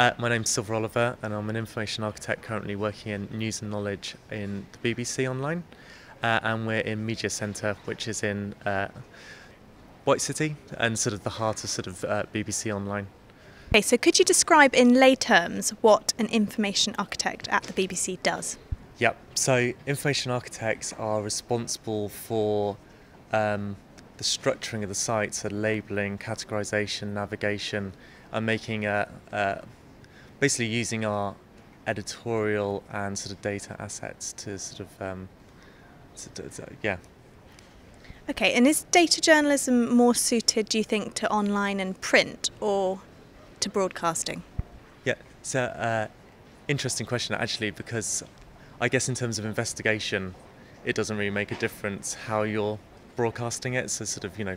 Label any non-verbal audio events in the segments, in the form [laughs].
Uh, my name's Silver Oliver, and I'm an information architect currently working in news and knowledge in the BBC Online. Uh, and we're in Media Centre, which is in uh, White City and sort of the heart of sort of uh, BBC Online. Okay, so could you describe in lay terms what an information architect at the BBC does? Yep. So information architects are responsible for um, the structuring of the site, so labelling, categorisation, navigation, and making a, a basically using our editorial and sort of data assets to sort of um, to, to, yeah. Okay, and is data journalism more suited, do you think, to online and print or to broadcasting? Yeah, so uh, interesting question actually because I guess in terms of investigation, it doesn't really make a difference how you're broadcasting it. So sort of you know,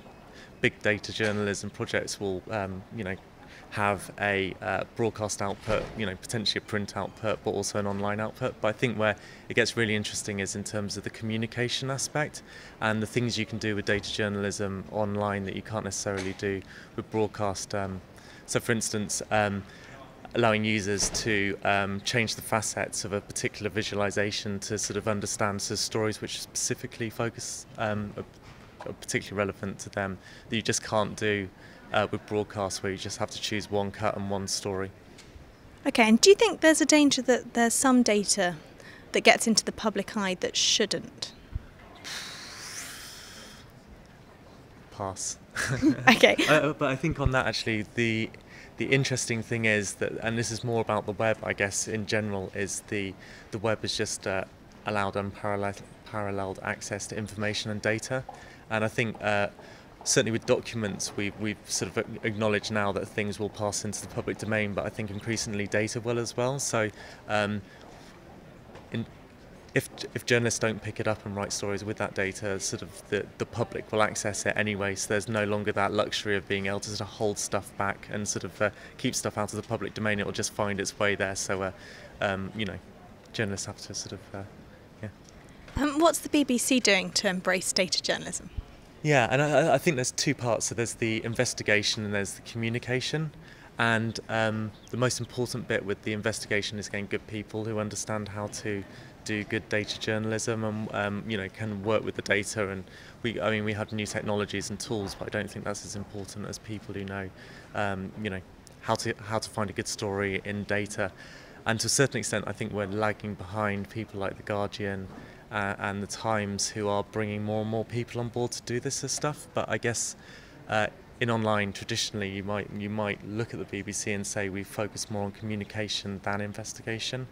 big data journalism projects will um, you know have a uh, broadcast output, you know, potentially a print output, but also an online output. But I think where it gets really interesting is in terms of the communication aspect and the things you can do with data journalism online that you can't necessarily do with broadcast. Um, so, for instance, um, allowing users to um, change the facets of a particular visualization to sort of understand so stories which specifically focus um, are particularly relevant to them that you just can't do uh, with broadcasts where you just have to choose one cut and one story. Okay, and do you think there's a danger that there's some data that gets into the public eye that shouldn't? Pass. [laughs] okay. [laughs] uh, but I think on that actually the the interesting thing is that, and this is more about the web, I guess, in general, is the the web has just uh, allowed unparalleled paralleled access to information and data, and I think. Uh, certainly with documents, we've, we've sort of acknowledged now that things will pass into the public domain, but I think increasingly data will as well. So, um, in, if, if journalists don't pick it up and write stories with that data, sort of the, the public will access it anyway. So there's no longer that luxury of being able to sort of hold stuff back and sort of uh, keep stuff out of the public domain. It will just find its way there. So, uh, um, you know, journalists have to sort of, uh, yeah. Um, what's the BBC doing to embrace data journalism? Yeah, and I, I, think there's two parts. So there's the investigation and there's the communication. And um, the most important bit with the investigation is getting good people who understand how to do good data journalism and um, you know can work with the data. And we, I mean, we have new technologies and tools, but I don't think that's as important as people who know, um, you know, how to how to find a good story in data. And to a certain extent, I think we're lagging behind people like the Guardian uh, and the Times who are bringing more and more people on board to do this stuff. But I guess uh, in online, traditionally, you might you might look at the BBC and say we focus more on communication than investigation,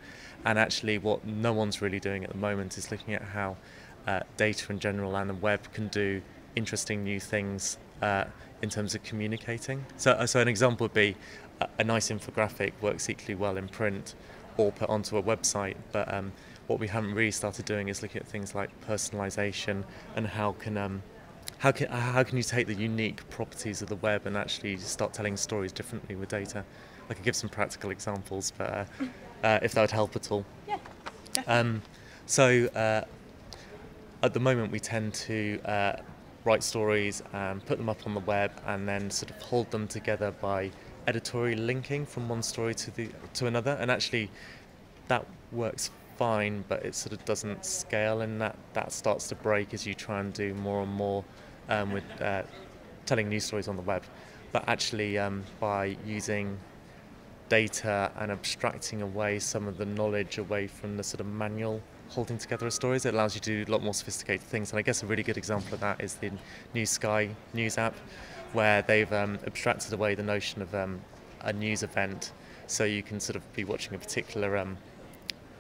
and actually, what no one's really doing at the moment is looking at how uh, data in general and the web can do interesting new things uh, in terms of communicating. So, uh, so an example would be a, a nice infographic works equally well in print or put onto a website, but um, what we haven't really started doing is looking at things like personalization and how can um, how can how can you take the unique properties of the web and actually start telling stories differently with data? I could give some practical examples, but uh, [laughs] uh, if that would help at all. Yeah. Um, so uh, at the moment, we tend to uh, write stories and put them up on the web, and then sort of hold them together by editorial linking from one story to the to another, and actually that works fine, but it sort of doesn't scale, and that that starts to break as you try and do more and more um, with uh, telling news stories on the web. But actually, um, by using data and abstracting away some of the knowledge away from the sort of manual holding together of stories, it allows you to do a lot more sophisticated things. And I guess a really good example of that is the New Sky news app, where they've um, abstracted away the notion of um, a news event, so you can sort of be watching a particular um,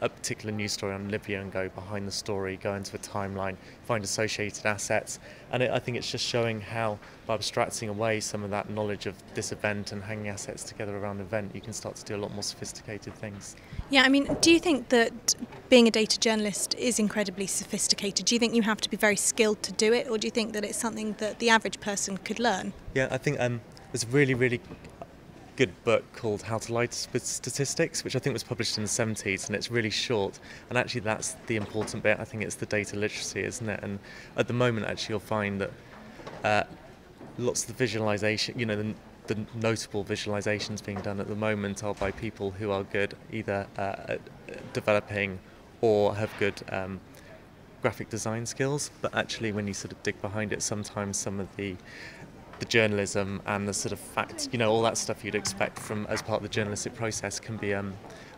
a particular news story on Libya and go behind the story, go into a timeline, find associated assets. And it, I think it's just showing how, by abstracting away some of that knowledge of this event and hanging assets together around an event, you can start to do a lot more sophisticated things. Yeah, I mean, do you think that being a data journalist is incredibly sophisticated? Do you think you have to be very skilled to do it, or do you think that it's something that the average person could learn? Yeah, I think um, there's a really, really good book called How to Lie to Statistics, which I think was published in the 70s, and it's really short. And actually, that's the important bit. I think it's the data literacy, isn't it? And at the moment, actually, you'll find that uh, lots of the visualization, you know, the, the notable visualizations being done at the moment are by people who are good either uh, at developing or have good um, graphic design skills. But actually, when you sort of dig behind it, sometimes some of the the journalism and the sort of facts, you know, all that stuff you'd expect from as part of the journalistic process can be um,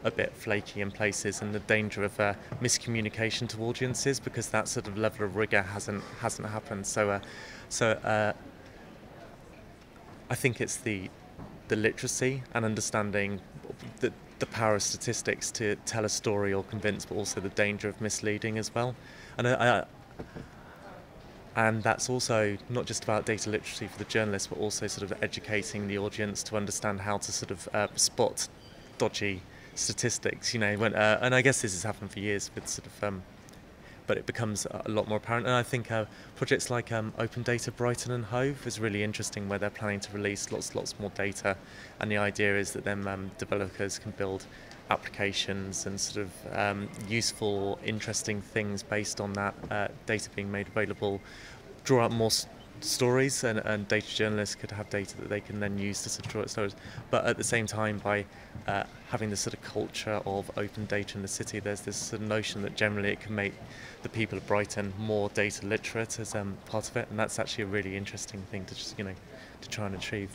a bit flaky in places, and the danger of uh, miscommunication to audiences because that sort of level of rigor hasn't hasn't happened. So, uh, so uh, I think it's the the literacy and understanding the the power of statistics to tell a story or convince, but also the danger of misleading as well. And I and that's also not just about data literacy for the journalists, but also sort of educating the audience to understand how to sort of uh, spot dodgy statistics. You know, when, uh, and I guess this has happened for years with sort of, um, but it becomes a lot more apparent. And I think uh, projects like um, Open Data Brighton and Hove is really interesting, where they're planning to release lots, lots more data, and the idea is that then um, developers can build applications and sort of um, useful, interesting things based on that uh, data being made available, draw out more stories, and, and, data journalists could have data that they can then use to sort of draw stories. But at the same time, by uh, having this sort of culture of open data in the city, there's this sort of notion that generally it can make the people of Brighton more data literate as um, part of it, and that's actually a really interesting thing to just you know to try and achieve.